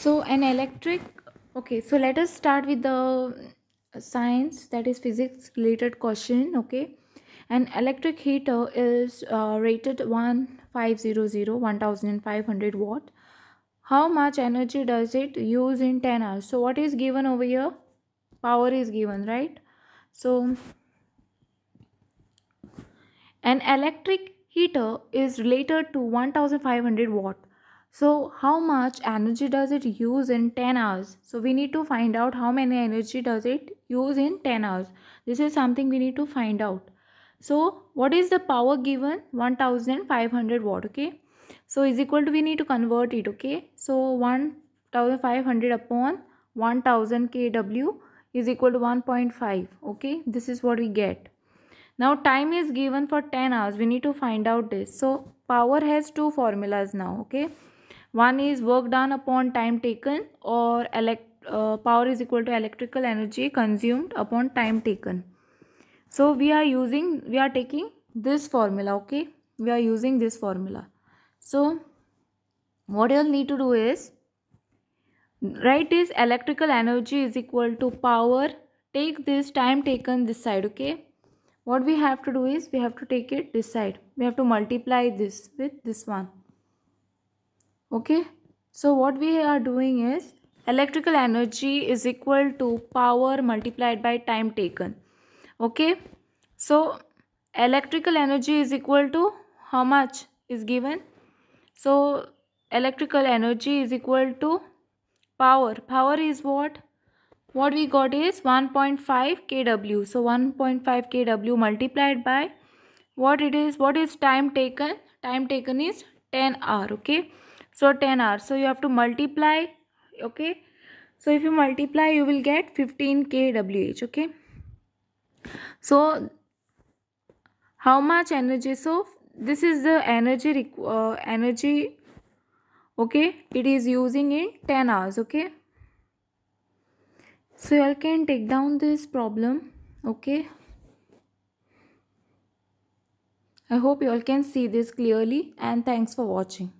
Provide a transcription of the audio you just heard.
so an electric okay so let us start with the science that is physics related question okay? An electric heater is uh, rated 1500 1500 watt. How much energy does it use in 10 hours? So what is given over here? Power is given right? So an electric heater is related to 1500 watt so how much energy does it use in 10 hours? So we need to find out how many energy does it use in 10 hours. This is something we need to find out. So what is the power given? 1500 watt okay? So is equal to we need to convert it okay? So 1500 upon 1000 kW is equal to 1.5 okay? This is what we get. Now time is given for 10 hours. We need to find out this. So power has two formulas now okay one is work done upon time taken or elect uh, power is equal to electrical energy consumed upon time taken. So we are using we are taking this formula okay? We are using this formula. So what you'll need to do is write is electrical energy is equal to power take this time taken this side okay? What we have to do is we have to take it this side. We have to multiply this with this one okay? So what we are doing is electrical energy is equal to power multiplied by time taken. Okay? So electrical energy is equal to how much is given? So electrical energy is equal to power. Power is what? What we got is 1.5 kW. So 1.5 kW multiplied by what it is? What is time taken? Time taken is 10 hour. Okay so 10 hours. So you have to multiply okay? So if you multiply you will get 15 kWh okay? So how much energy? So this is the energy uh, energy okay? It is using in 10 hours okay? So you all can take down this problem okay? I hope you all can see this clearly and thanks for watching